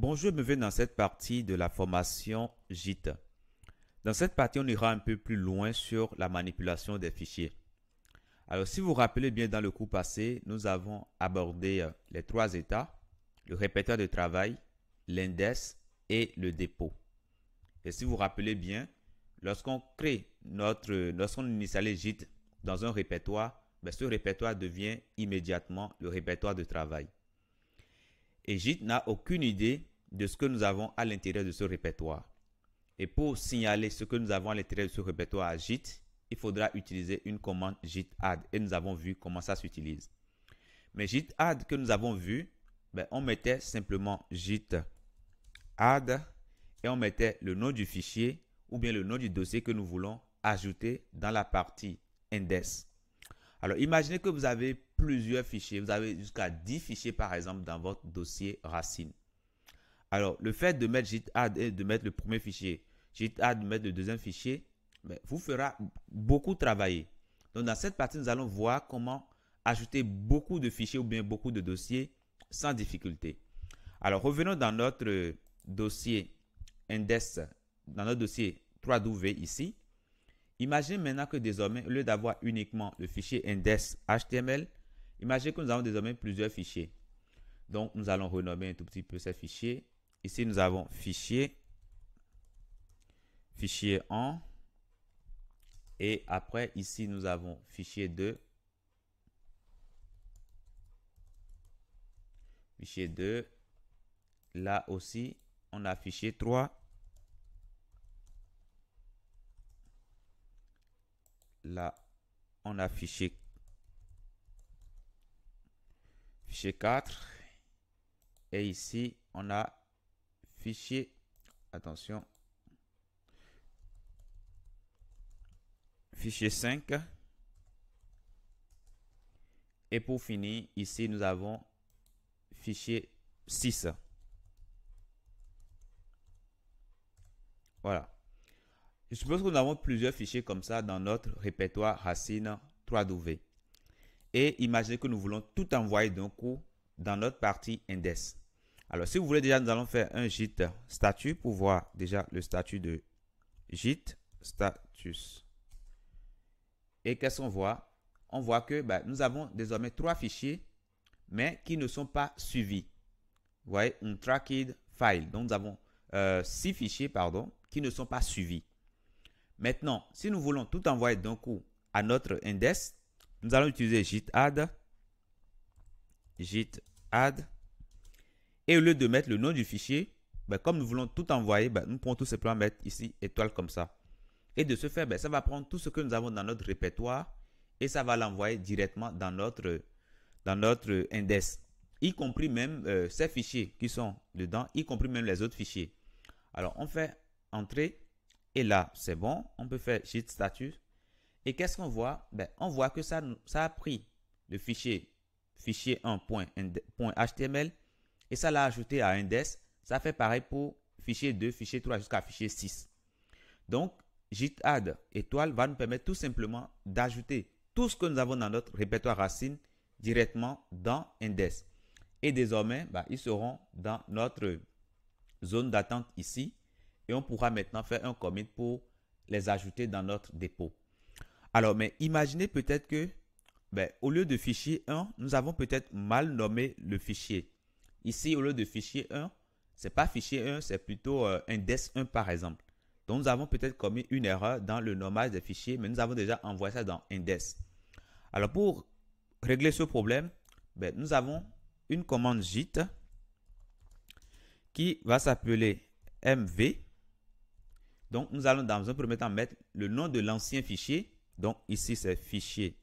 Bonjour, bienvenue dans cette partie de la formation JIT. Dans cette partie, on ira un peu plus loin sur la manipulation des fichiers. Alors, si vous vous rappelez bien dans le cours passé, nous avons abordé euh, les trois états, le répertoire de travail, l'index et le dépôt. Et si vous vous rappelez bien, lorsqu'on crée notre, lorsqu'on initialise JIT dans un répertoire, ben, ce répertoire devient immédiatement le répertoire de travail. JIT n'a aucune idée de ce que nous avons à l'intérieur de ce répertoire. Et pour signaler ce que nous avons à l'intérieur de ce répertoire à JIT, il faudra utiliser une commande JIT add. Et nous avons vu comment ça s'utilise. Mais JIT add que nous avons vu, ben, on mettait simplement JIT add et on mettait le nom du fichier ou bien le nom du dossier que nous voulons ajouter dans la partie index. Alors, imaginez que vous avez plusieurs fichiers. Vous avez jusqu'à 10 fichiers, par exemple, dans votre dossier racine. Alors, le fait de mettre add et de mettre le premier fichier, add de mettre le deuxième fichier, vous fera beaucoup travailler. Donc, dans cette partie, nous allons voir comment ajouter beaucoup de fichiers ou bien beaucoup de dossiers sans difficulté. Alors, revenons dans notre dossier index, dans notre dossier 3W ici. Imaginez maintenant que désormais, au lieu d'avoir uniquement le fichier index HTML, imaginez que nous avons désormais plusieurs fichiers. Donc, nous allons renommer un tout petit peu ces fichiers. Ici, nous avons fichier, fichier 1. Et après, ici, nous avons fichier 2. Fichier 2. Là aussi, on a fichier 3. Là, on a fichier, fichier 4. Et ici, on a fichier, attention, fichier 5. Et pour finir, ici, nous avons fichier 6. Voilà. Je suppose que nous avons plusieurs fichiers comme ça dans notre répertoire racine 3W. Et imaginez que nous voulons tout envoyer d'un coup dans notre partie index. Alors, si vous voulez déjà, nous allons faire un JIT statut pour voir déjà le statut de JIT status. Et qu'est-ce qu'on voit? On voit que ben, nous avons désormais trois fichiers, mais qui ne sont pas suivis. Vous voyez, un tracked file. Donc, nous avons euh, six fichiers, pardon, qui ne sont pas suivis. Maintenant, si nous voulons tout envoyer d'un coup à notre index, nous allons utiliser git add, git add, et au lieu de mettre le nom du fichier, ben, comme nous voulons tout envoyer, ben, nous pouvons tout simplement mettre ici étoile comme ça. Et de ce fait, ben, ça va prendre tout ce que nous avons dans notre répertoire et ça va l'envoyer directement dans notre, dans notre index, y compris même euh, ces fichiers qui sont dedans, y compris même les autres fichiers. Alors, on fait entrer et là, c'est bon. On peut faire Git status. Et qu'est-ce qu'on voit? Ben, On voit que ça, ça a pris le fichier fichier 1.html et ça l'a ajouté à index. Ça fait pareil pour fichier 2, fichier 3 jusqu'à fichier 6. Donc, git add étoile va nous permettre tout simplement d'ajouter tout ce que nous avons dans notre répertoire racine directement dans index. Et désormais, ben, ils seront dans notre zone d'attente ici et on pourra maintenant faire un commit pour les ajouter dans notre dépôt. Alors, mais imaginez peut-être que, ben, au lieu de fichier 1, nous avons peut-être mal nommé le fichier. Ici, au lieu de fichier 1, c'est pas fichier 1, c'est plutôt euh, index 1 par exemple. Donc, nous avons peut-être commis une erreur dans le nommage des fichiers, mais nous avons déjà envoyé ça dans index. Alors, pour régler ce problème, ben, nous avons une commande git qui va s'appeler mv donc, nous allons dans un premier temps mettre le nom de l'ancien fichier. Donc, ici, c'est fichier,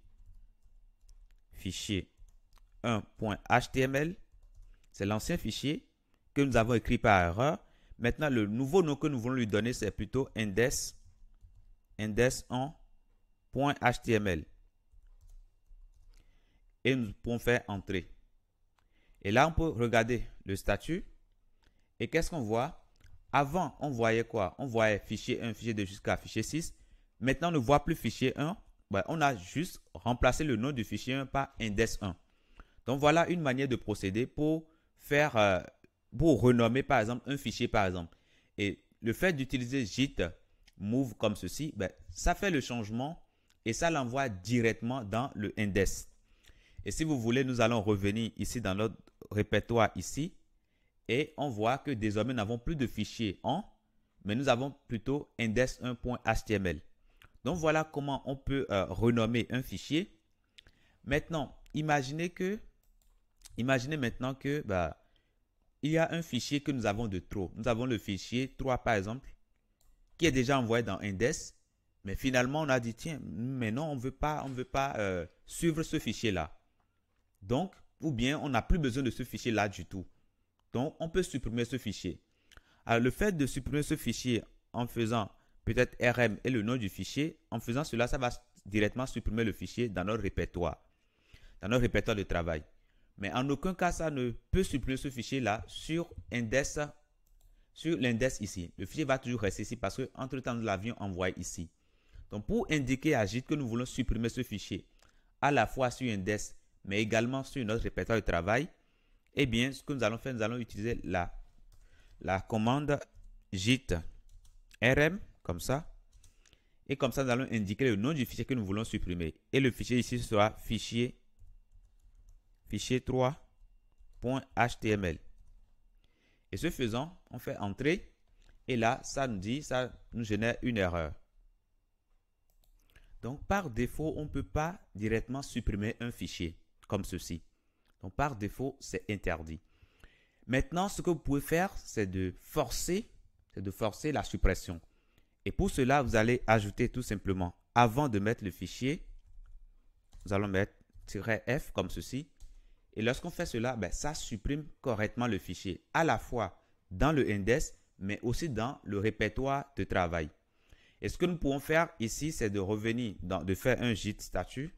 fichier 1.html. C'est l'ancien fichier que nous avons écrit par erreur. Maintenant, le nouveau nom que nous voulons lui donner, c'est plutôt index, index Et nous pouvons faire entrer. Et là, on peut regarder le statut. Et qu'est-ce qu'on voit? Avant, on voyait quoi? On voyait fichier 1, fichier 2 jusqu'à fichier 6. Maintenant, on ne voit plus fichier 1. Ben, on a juste remplacé le nom du fichier 1 par index 1. Donc voilà une manière de procéder pour faire euh, pour renommer par exemple un fichier par exemple. Et le fait d'utiliser git move comme ceci, ben, ça fait le changement et ça l'envoie directement dans le index. Et si vous voulez, nous allons revenir ici dans notre répertoire ici et on voit que désormais nous n'avons plus de fichier en, mais nous avons plutôt index1.html. Donc voilà comment on peut euh, renommer un fichier. Maintenant, imaginez que, imaginez maintenant que bah, il y a un fichier que nous avons de trop. Nous avons le fichier 3 par exemple, qui est déjà envoyé dans index, mais finalement on a dit tiens, mais non, on veut pas, on veut pas euh, suivre ce fichier là. Donc, ou bien on n'a plus besoin de ce fichier là du tout. Donc, on peut supprimer ce fichier. Alors, le fait de supprimer ce fichier en faisant peut-être RM et le nom du fichier, en faisant cela, ça va directement supprimer le fichier dans notre répertoire, dans notre répertoire de travail. Mais en aucun cas, ça ne peut supprimer ce fichier-là sur index, sur l'index ici. Le fichier va toujours rester ici parce que entre temps nous l'avions envoyé ici. Donc, pour indiquer à Git que nous voulons supprimer ce fichier, à la fois sur index, mais également sur notre répertoire de travail, eh bien, ce que nous allons faire, nous allons utiliser la, commande git rm, comme ça. Et comme ça, nous allons indiquer le nom du fichier que nous voulons supprimer. Et le fichier ici sera fichier, fichier 3.html. Et ce faisant, on fait entrer. Et là, ça nous dit, ça nous génère une erreur. Donc, par défaut, on ne peut pas directement supprimer un fichier comme ceci. Donc, par défaut, c'est interdit. Maintenant, ce que vous pouvez faire, c'est de forcer, c'est de forcer la suppression. Et pour cela, vous allez ajouter tout simplement, avant de mettre le fichier, nous allons mettre "-f" comme ceci. Et lorsqu'on fait cela, ben, ça supprime correctement le fichier, à la fois dans le index, mais aussi dans le répertoire de travail. Et ce que nous pouvons faire ici, c'est de revenir, dans, de faire un git statut.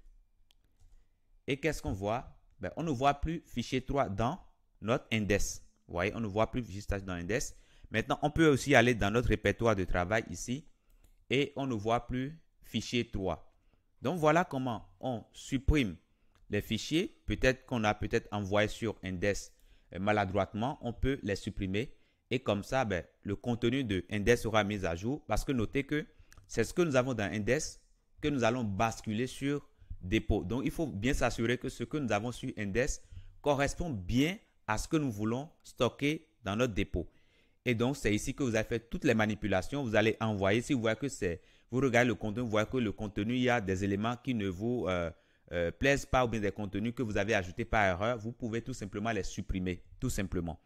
Et qu'est-ce qu'on voit? Ben, On ne voit plus fichier 3 dans notre index. Vous voyez, on ne voit plus fichier statut dans l'index. Maintenant, on peut aussi aller dans notre répertoire de travail ici et on ne voit plus fichier 3. Donc voilà comment on supprime les fichiers. Peut-être qu'on a peut-être envoyé sur index euh, maladroitement, on peut les supprimer et comme ça, ben, le contenu de index sera mis à jour parce que notez que c'est ce que nous avons dans index que nous allons basculer sur dépôt. Donc il faut bien s'assurer que ce que nous avons sur index correspond bien à ce que nous voulons stocker dans notre dépôt. Et donc, c'est ici que vous avez fait toutes les manipulations. Vous allez envoyer. Si vous voyez que c'est, vous regardez le contenu, vous voyez que le contenu, il y a des éléments qui ne vous euh, euh, plaisent pas ou bien des contenus que vous avez ajoutés par erreur. Vous pouvez tout simplement les supprimer, tout simplement.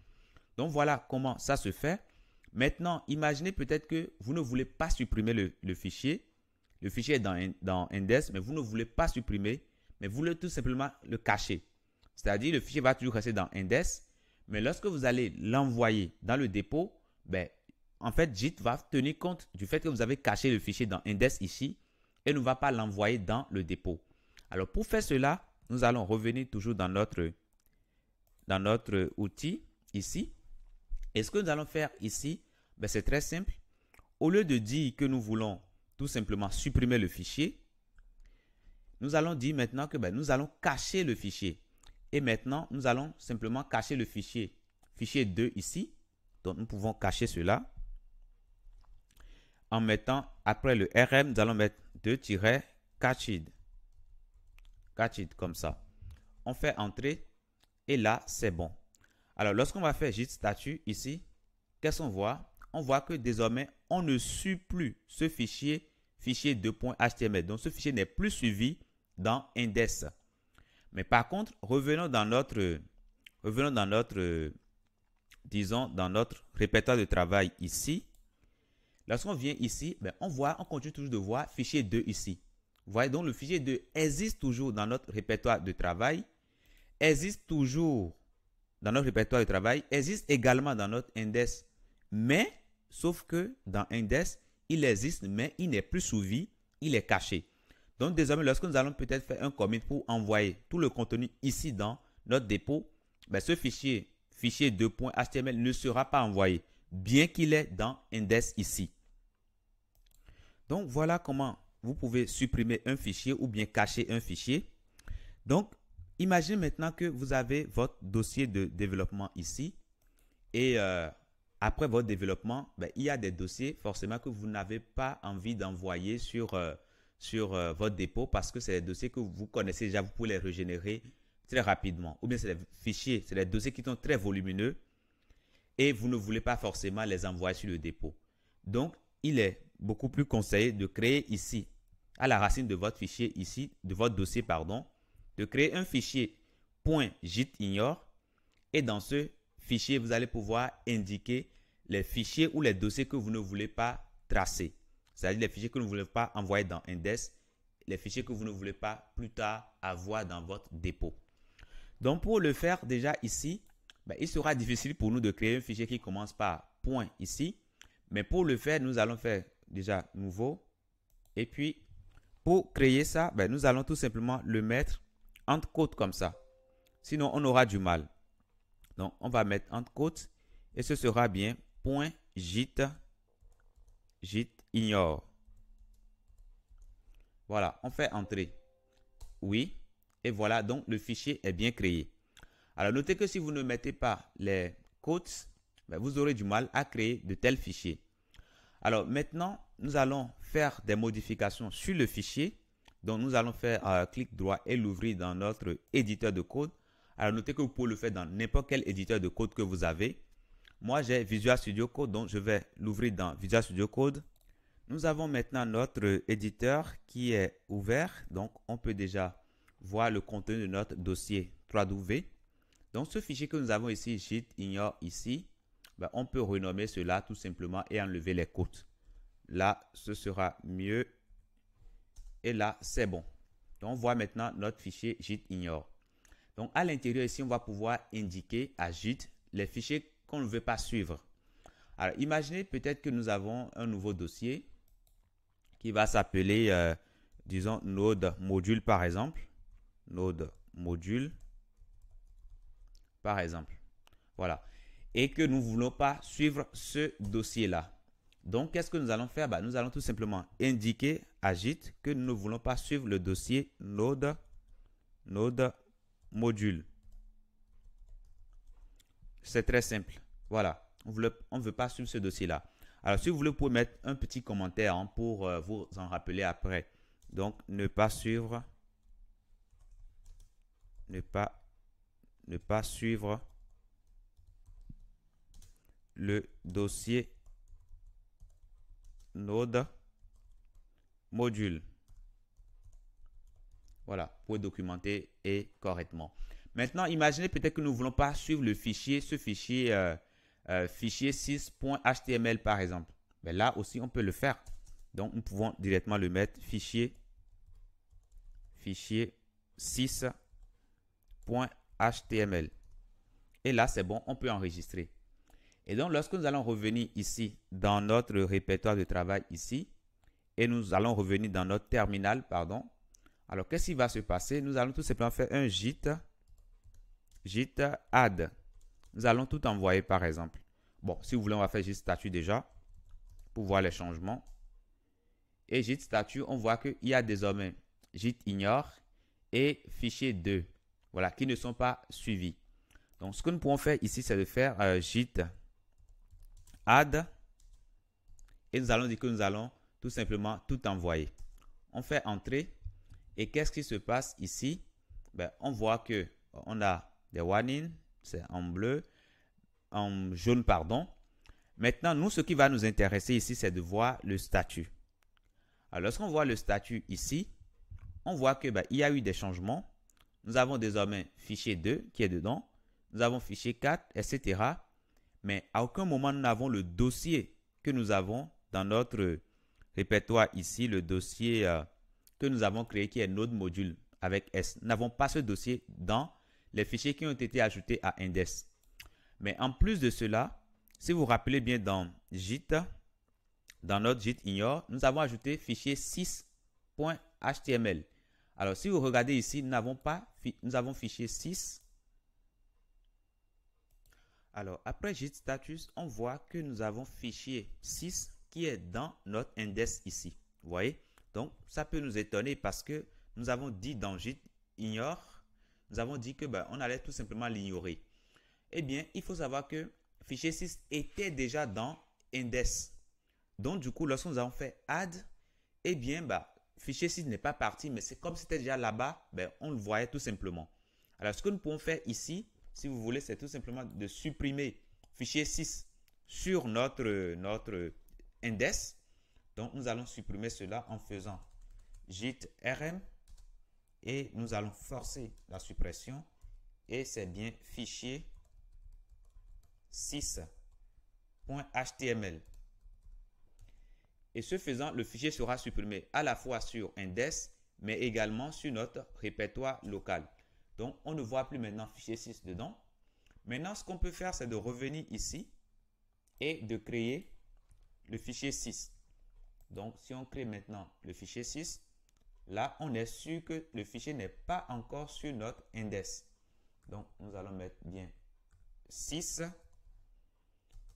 Donc, voilà comment ça se fait. Maintenant, imaginez peut-être que vous ne voulez pas supprimer le, fichier. Le fichier est dans, dans Index, mais vous ne voulez pas supprimer, mais vous voulez tout simplement le cacher. C'est-à-dire, le fichier va toujours rester dans Index, mais lorsque vous allez l'envoyer dans le dépôt, ben, en fait, JIT va tenir compte du fait que vous avez caché le fichier dans index ici et ne va pas l'envoyer dans le dépôt. Alors, pour faire cela, nous allons revenir toujours dans notre, outil ici. Et ce que nous allons faire ici, ben, c'est très simple. Au lieu de dire que nous voulons tout simplement supprimer le fichier, nous allons dire maintenant que ben, nous allons cacher le fichier. Et maintenant, nous allons simplement cacher le fichier, fichier 2 ici. Donc, nous pouvons cacher cela. En mettant, après le RM, nous allons mettre 2-catchid. Catchid, comme ça. On fait entrer et là, c'est bon. Alors, lorsqu'on va faire git statut ici, qu'est-ce qu'on voit? On voit que désormais, on ne suit plus ce fichier, fichier 2.html. Donc, ce fichier n'est plus suivi dans index. Mais par contre, revenons dans notre, revenons dans notre, disons, dans notre répertoire de travail ici. Lorsqu'on vient ici, ben, on voit, on continue toujours de voir fichier 2 ici. Vous voyez, donc le fichier 2 existe toujours dans notre répertoire de travail, existe toujours dans notre répertoire de travail, existe également dans notre index, mais, sauf que dans index, il existe, mais il n'est plus suivi, il est caché. Donc désormais, lorsque nous allons peut-être faire un commit pour envoyer tout le contenu ici dans notre dépôt, ben, ce fichier, fichier 2.html ne sera pas envoyé, bien qu'il est dans index ici. Donc voilà comment vous pouvez supprimer un fichier ou bien cacher un fichier. Donc, imaginez maintenant que vous avez votre dossier de développement ici Et euh, après votre développement, ben, il y a des dossiers forcément que vous n'avez pas envie d'envoyer sur, euh, euh, votre dépôt parce que c'est des dossiers que vous connaissez déjà, vous pouvez les régénérer très rapidement. Ou bien c'est des fichiers, c'est des dossiers qui sont très volumineux et vous ne voulez pas forcément les envoyer sur le dépôt. Donc, il est beaucoup plus conseillé de créer ici, à la racine de votre fichier ici, de votre dossier, pardon, de créer un fichier .gitignore et dans ce fichier, vous allez pouvoir indiquer les fichiers ou les dossiers que vous ne voulez pas tracer. C'est-à-dire les fichiers que vous ne voulez pas envoyer dans Index, les fichiers que vous ne voulez pas plus tard avoir dans votre dépôt. Donc pour le faire déjà ici, ben, il sera difficile pour nous de créer un fichier qui commence par point ici. Mais pour le faire, nous allons faire déjà nouveau. Et puis, pour créer ça, ben, nous allons tout simplement le mettre entre côtes comme ça. Sinon, on aura du mal. Donc, on va mettre entre côtes et ce sera bien point git, git ignore. Voilà, on fait entrer. Oui. Et voilà, donc le fichier est bien créé. Alors, notez que si vous ne mettez pas les côtes, ben, vous aurez du mal à créer de tels fichiers. Alors, maintenant, nous allons faire des modifications sur le fichier. Donc, nous allons faire un clic droit et l'ouvrir dans notre éditeur de code. Alors, notez que vous pouvez le faire dans n'importe quel éditeur de code que vous avez. Moi, j'ai Visual Studio Code, donc je vais l'ouvrir dans Visual Studio Code. Nous avons maintenant notre éditeur qui est ouvert. Donc, on peut déjà voir le contenu de notre dossier 3W. Donc, ce fichier que nous avons ici, git ignore ici, ben, on peut renommer cela tout simplement et enlever les côtes. Là, ce sera mieux. Et là, c'est bon. Donc, on voit maintenant notre fichier git ignore. Donc, à l'intérieur ici, on va pouvoir indiquer à git les fichiers qu'on ne veut pas suivre. Alors, imaginez peut-être que nous avons un nouveau dossier qui va s'appeler, euh, disons, node module par exemple. Node module par exemple. Voilà. Et que nous ne voulons pas suivre ce dossier-là. Donc, qu'est-ce que nous allons faire? Bah, Nous allons tout simplement indiquer à Git que nous ne voulons pas suivre le dossier node, node module. C'est très simple. Voilà. On ne veut pas suivre ce dossier-là. Alors, si vous voulez, vous pouvez mettre un petit commentaire hein, pour euh, vous en rappeler après. Donc, ne pas suivre. Ne pas, ne pas suivre le dossier node module. Voilà, pour documenter et correctement. Maintenant, imaginez peut-être que nous ne voulons pas suivre le fichier, ce fichier, euh, euh, fichier 6.html par exemple. Mais là aussi, on peut le faire. Donc, nous pouvons directement le mettre fichier, fichier 6.html. Et là, c'est bon, on peut enregistrer. Et donc, lorsque nous allons revenir ici dans notre répertoire de travail ici, et nous allons revenir dans notre terminal, pardon. Alors, qu'est-ce qui va se passer? Nous allons tout simplement faire un git, git add. Nous allons tout envoyer, par exemple. Bon, si vous voulez, on va faire git statut déjà pour voir les changements. Et git statut, on voit qu'il y a désormais git ignore et fichier 2, voilà, qui ne sont pas suivis. Donc, ce que nous pouvons faire ici, c'est de faire euh, git add et nous allons dire que nous allons tout simplement tout envoyer. On fait entrer et qu'est-ce qui se passe ici? Ben, On voit que on a des warnings, c'est en bleu, en jaune, pardon. Maintenant, nous, ce qui va nous intéresser ici, c'est de voir le statut. Alors, lorsqu'on voit le statut ici, on voit que ben, y a eu des changements. Nous avons désormais fichier 2 qui est dedans. Nous avons fichier 4, etc. Mais à aucun moment, nous n'avons le dossier que nous avons dans notre répertoire ici, le dossier euh, que nous avons créé qui est Node Module avec S. N'avons pas ce dossier dans les fichiers qui ont été ajoutés à Index. Mais en plus de cela, si vous vous rappelez bien dans Git, dans notre Git ignore, nous avons ajouté fichier 6.html. Alors, si vous regardez ici, nous n'avons pas, nous avons fichier 6 alors, après git status, on voit que nous avons fichier 6 qui est dans notre index ici. Voyez? Donc, ça peut nous étonner parce que nous avons dit dans git ignore, nous avons dit que ben, on allait tout simplement l'ignorer. Eh bien, il faut savoir que fichier 6 était déjà dans index. Donc, du coup, lorsque nous avons fait add, eh bien, bah, fichier 6 n'est pas parti, mais c'est comme c'était déjà là-bas, ben, on le voyait tout simplement. Alors, ce que nous pouvons faire ici, si vous voulez, c'est tout simplement de supprimer fichier 6 sur notre, notre index. Donc, nous allons supprimer cela en faisant git rm et nous allons forcer la suppression et c'est bien fichier 6.html. Et ce faisant, le fichier sera supprimé à la fois sur index, mais également sur notre répertoire local. Donc, on ne voit plus maintenant fichier 6 dedans. Maintenant, ce qu'on peut faire, c'est de revenir ici et de créer le fichier 6. Donc, si on crée maintenant le fichier 6, là, on est sûr que le fichier n'est pas encore sur notre index. Donc, nous allons mettre bien 6.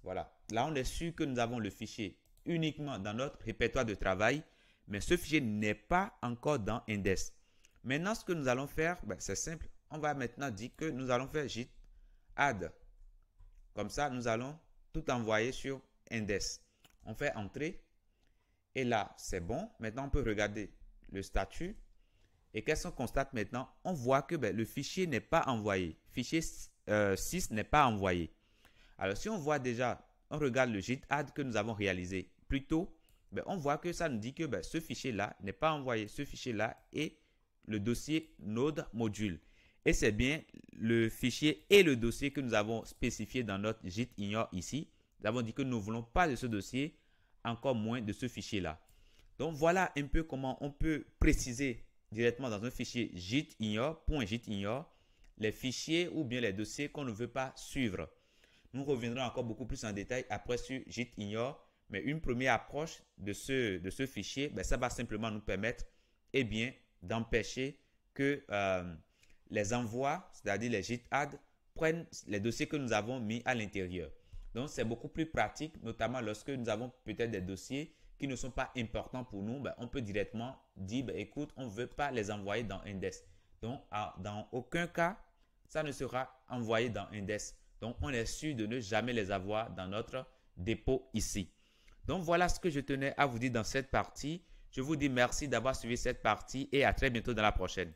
Voilà. Là, on est sûr que nous avons le fichier uniquement dans notre répertoire de travail, mais ce fichier n'est pas encore dans index. Maintenant, ce que nous allons faire, ben, c'est simple. On va maintenant dire que nous allons faire git add. Comme ça, nous allons tout envoyer sur index. On fait entrer. Et là, c'est bon. Maintenant, on peut regarder le statut. Et qu'est-ce qu'on constate maintenant? On voit que ben, le fichier n'est pas envoyé. Fichier 6 euh, n'est pas envoyé. Alors, si on voit déjà, on regarde le git add que nous avons réalisé plus tôt, ben, on voit que ça nous dit que ben, ce fichier-là n'est pas envoyé. Ce fichier-là est le dossier node module. Et c'est bien le fichier et le dossier que nous avons spécifié dans notre git ignore ici. Nous avons dit que nous ne voulons pas de ce dossier, encore moins de ce fichier-là. Donc voilà un peu comment on peut préciser directement dans un fichier git ignore, ignore, les fichiers ou bien les dossiers qu'on ne veut pas suivre. Nous reviendrons encore beaucoup plus en détail après sur git ignore, mais une première approche de ce, de ce fichier, ben, ça va simplement nous permettre eh bien, d'empêcher que euh, les envois, c'est-à-dire les git add, prennent les dossiers que nous avons mis à l'intérieur. Donc, c'est beaucoup plus pratique, notamment lorsque nous avons peut-être des dossiers qui ne sont pas importants pour nous. Ben, on peut directement dire, ben, écoute, on ne veut pas les envoyer dans Index. Donc, dans aucun cas, ça ne sera envoyé dans Index. Donc, on est sûr de ne jamais les avoir dans notre dépôt ici. Donc, voilà ce que je tenais à vous dire dans cette partie. Je vous dis merci d'avoir suivi cette partie et à très bientôt dans la prochaine.